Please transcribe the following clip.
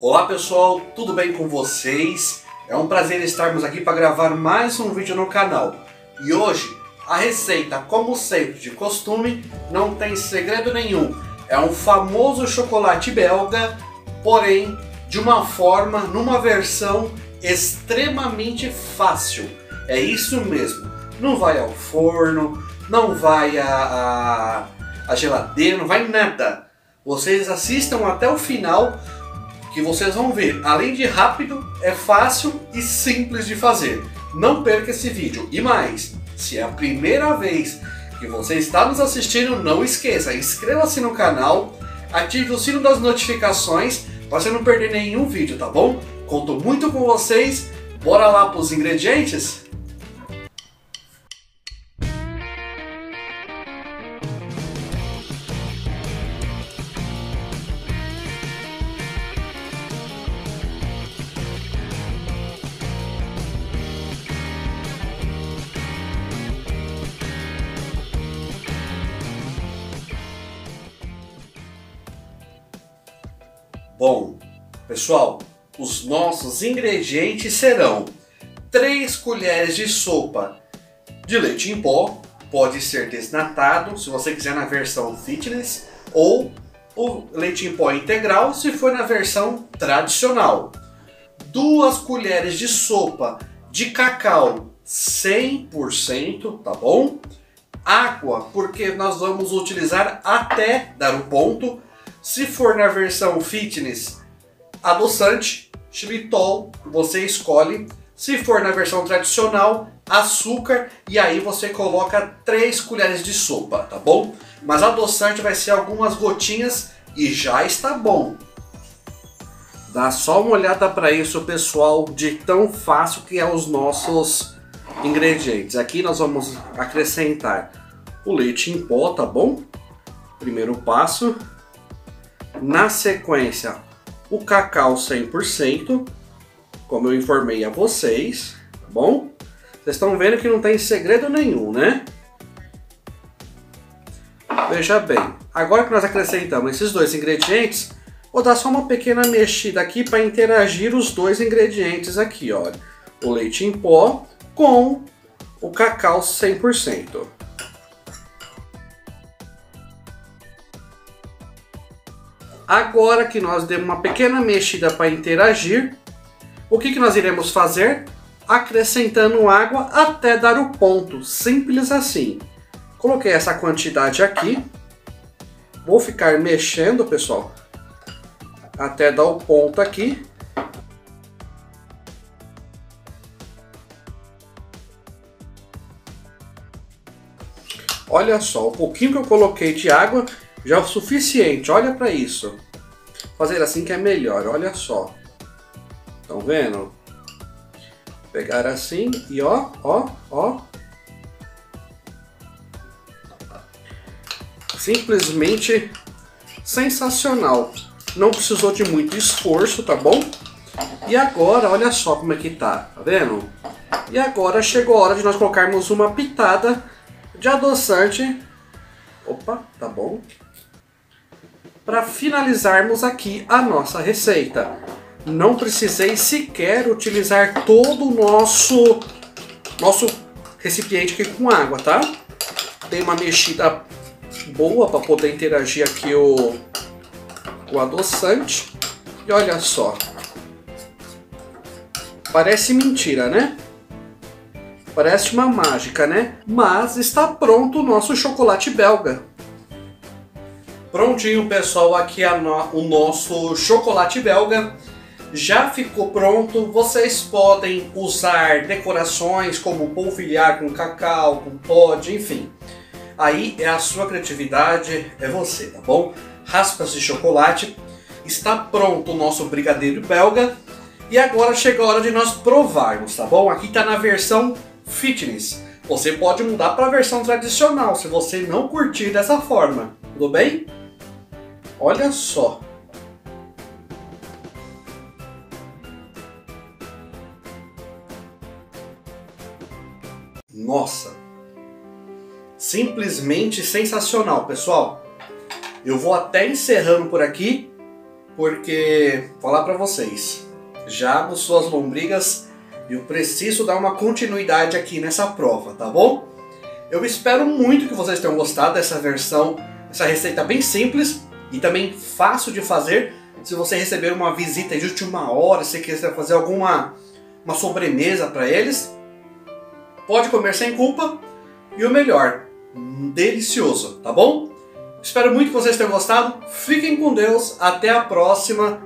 Olá pessoal, tudo bem com vocês? É um prazer estarmos aqui para gravar mais um vídeo no canal. E hoje, a receita, como sempre de costume, não tem segredo nenhum. É um famoso chocolate belga, porém de uma forma, numa versão extremamente fácil. É isso mesmo, não vai ao forno, não vai a, a, a geladeira, não vai nada. Vocês assistam até o final que vocês vão ver. Além de rápido, é fácil e simples de fazer. Não perca esse vídeo. E mais, se é a primeira vez que você está nos assistindo, não esqueça, inscreva-se no canal, ative o sino das notificações para você não perder nenhum vídeo, tá bom? Conto muito com vocês. Bora lá para os ingredientes? Bom, pessoal, os nossos ingredientes serão 3 colheres de sopa de leite em pó, pode ser desnatado, se você quiser na versão fitness, ou o leite em pó integral, se for na versão tradicional. 2 colheres de sopa de cacau 100%, tá bom? Água, porque nós vamos utilizar até dar o ponto se for na versão fitness, adoçante, xilitol, você escolhe. Se for na versão tradicional, açúcar e aí você coloca 3 colheres de sopa, tá bom? Mas adoçante vai ser algumas gotinhas e já está bom. Dá só uma olhada para isso, pessoal, de tão fácil que é os nossos ingredientes. Aqui nós vamos acrescentar o leite em pó, tá bom? Primeiro passo, na sequência, o cacau 100%, como eu informei a vocês, tá bom? Vocês estão vendo que não tem segredo nenhum, né? Veja bem, agora que nós acrescentamos esses dois ingredientes, vou dar só uma pequena mexida aqui para interagir os dois ingredientes aqui, olha. O leite em pó com o cacau 100%. Agora que nós demos uma pequena mexida para interagir, o que, que nós iremos fazer? Acrescentando água até dar o ponto, simples assim. Coloquei essa quantidade aqui, vou ficar mexendo, pessoal, até dar o ponto aqui. Olha só, o pouquinho que eu coloquei de água já é o suficiente, olha para isso. Fazer assim que é melhor, olha só. Estão vendo? Pegar assim e ó, ó, ó. Simplesmente sensacional. Não precisou de muito esforço, tá bom? E agora, olha só como é que tá, tá vendo? E agora chegou a hora de nós colocarmos uma pitada de adoçante. Opa, tá bom para finalizarmos aqui a nossa receita. Não precisei sequer utilizar todo o nosso, nosso recipiente aqui com água, tá? Dei uma mexida boa para poder interagir aqui o, o adoçante. E olha só. Parece mentira, né? Parece uma mágica, né? Mas está pronto o nosso chocolate belga. Prontinho, pessoal, aqui é o nosso chocolate belga. Já ficou pronto, vocês podem usar decorações como polvilhar com cacau, com pod, enfim. Aí é a sua criatividade, é você, tá bom? Raspas de chocolate. Está pronto o nosso brigadeiro belga. E agora chega a hora de nós provarmos, tá bom? Aqui está na versão fitness. Você pode mudar para a versão tradicional se você não curtir dessa forma, tudo bem? Olha só. Nossa. Simplesmente sensacional, pessoal. Eu vou até encerrando por aqui. porque falar para vocês, já amo suas lombrigas eu preciso dar uma continuidade aqui nessa prova, tá bom? Eu espero muito que vocês tenham gostado dessa versão, essa receita bem simples e também fácil de fazer. Se você receber uma visita de última hora, se quiser fazer alguma uma sobremesa para eles, pode comer sem culpa e o melhor, delicioso, tá bom? Espero muito que vocês tenham gostado. Fiquem com Deus. Até a próxima.